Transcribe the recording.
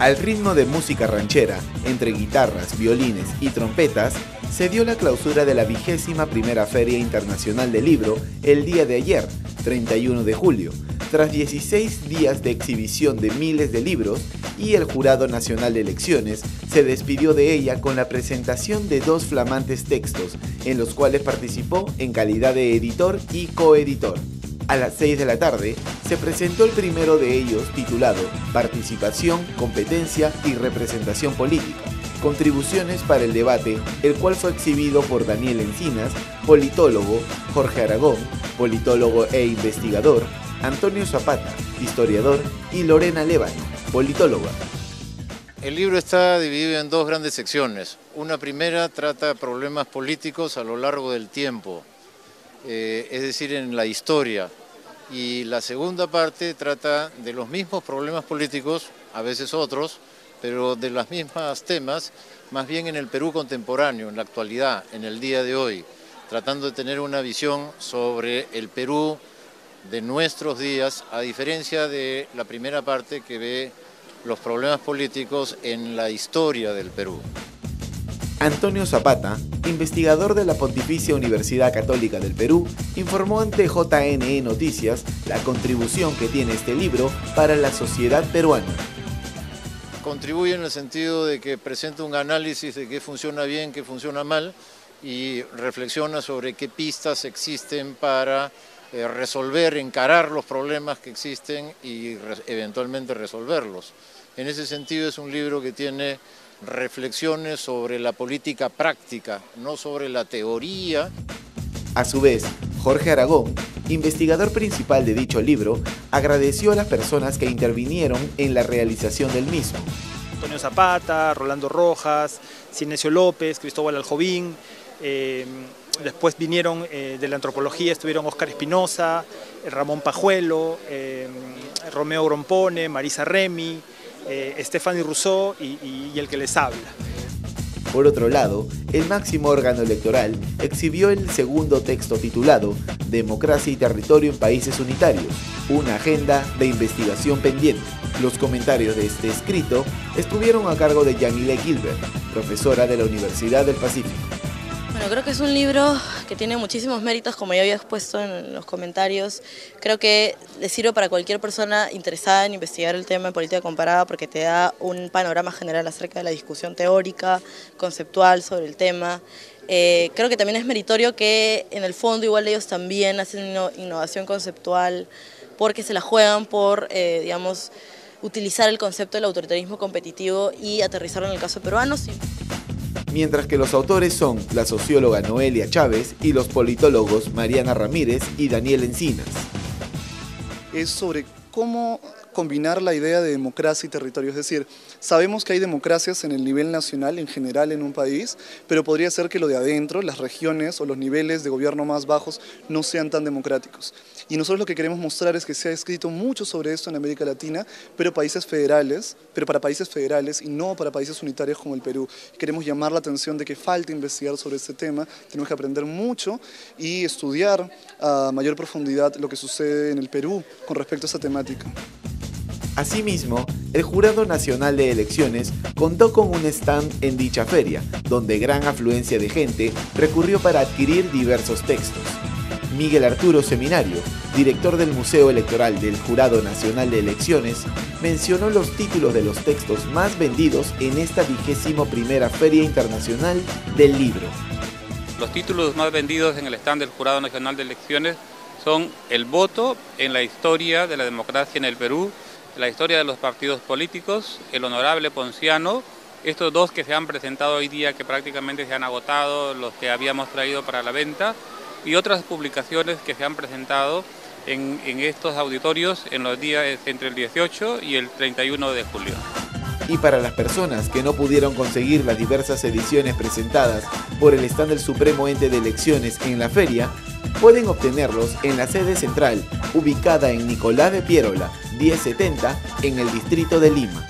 Al ritmo de música ranchera, entre guitarras, violines y trompetas, se dio la clausura de la vigésima primera Feria Internacional del Libro el día de ayer, 31 de julio, tras 16 días de exhibición de miles de libros y el Jurado Nacional de Elecciones se despidió de ella con la presentación de dos flamantes textos, en los cuales participó en calidad de editor y coeditor. A las 6 de la tarde se presentó el primero de ellos titulado Participación, Competencia y Representación Política. Contribuciones para el debate, el cual fue exhibido por Daniel Encinas, politólogo, Jorge Aragón, politólogo e investigador, Antonio Zapata, historiador, y Lorena Levan, politóloga. El libro está dividido en dos grandes secciones. Una primera trata problemas políticos a lo largo del tiempo, eh, es decir, en la historia y la segunda parte trata de los mismos problemas políticos, a veces otros, pero de los mismos temas, más bien en el Perú contemporáneo, en la actualidad, en el día de hoy, tratando de tener una visión sobre el Perú de nuestros días, a diferencia de la primera parte que ve los problemas políticos en la historia del Perú. Antonio Zapata, investigador de la Pontificia Universidad Católica del Perú, informó ante JNE Noticias la contribución que tiene este libro para la sociedad peruana. Contribuye en el sentido de que presenta un análisis de qué funciona bien, qué funciona mal y reflexiona sobre qué pistas existen para eh, resolver, encarar los problemas que existen y eventualmente resolverlos. En ese sentido es un libro que tiene reflexiones sobre la política práctica, no sobre la teoría. A su vez, Jorge Aragón, investigador principal de dicho libro, agradeció a las personas que intervinieron en la realización del mismo. Antonio Zapata, Rolando Rojas, Cinesio López, Cristóbal Aljovín, eh, después vinieron eh, de la antropología, estuvieron Óscar Espinosa, Ramón Pajuelo, eh, Romeo Grompone, Marisa Remy, eh, Rousseau y, el que les habla. Por otro lado, el máximo órgano electoral exhibió el segundo texto titulado Democracia y Territorio en Países Unitarios, una agenda de investigación pendiente. Los comentarios de este escrito estuvieron a cargo de Yamile Gilbert, profesora de la Universidad del Pacífico. Bueno, creo que es un libro que tiene muchísimos méritos, como ya había expuesto en los comentarios. Creo que le sirve para cualquier persona interesada en investigar el tema de política comparada porque te da un panorama general acerca de la discusión teórica, conceptual sobre el tema. Eh, creo que también es meritorio que en el fondo igual ellos también hacen innovación conceptual porque se la juegan por, eh, digamos, utilizar el concepto del autoritarismo competitivo y aterrizarlo en el caso peruano mientras que los autores son la socióloga Noelia Chávez y los politólogos Mariana Ramírez y Daniel Encinas. Es sobre cómo combinar la idea de democracia y territorio. Es decir, sabemos que hay democracias en el nivel nacional, en general en un país, pero podría ser que lo de adentro, las regiones o los niveles de gobierno más bajos no sean tan democráticos. Y nosotros lo que queremos mostrar es que se ha escrito mucho sobre esto en América Latina, pero países federales, pero para países federales y no para países unitarios como el Perú. Queremos llamar la atención de que falta investigar sobre este tema, tenemos que aprender mucho y estudiar a mayor profundidad lo que sucede en el Perú con respecto a esta temática. Asimismo, el Jurado Nacional de Elecciones contó con un stand en dicha feria, donde gran afluencia de gente recurrió para adquirir diversos textos. Miguel Arturo Seminario, director del Museo Electoral del Jurado Nacional de Elecciones, mencionó los títulos de los textos más vendidos en esta vigésimo primera Feria Internacional del Libro. Los títulos más vendidos en el stand del Jurado Nacional de Elecciones son El voto en la historia de la democracia en el Perú, la historia de los partidos políticos, el honorable Ponciano, estos dos que se han presentado hoy día que prácticamente se han agotado, los que habíamos traído para la venta, y otras publicaciones que se han presentado en, en estos auditorios en los días entre el 18 y el 31 de julio. Y para las personas que no pudieron conseguir las diversas ediciones presentadas por el stand del Supremo Ente de Elecciones en la feria, pueden obtenerlos en la sede central, ubicada en Nicolás de Pierola, 1070, en el distrito de Lima.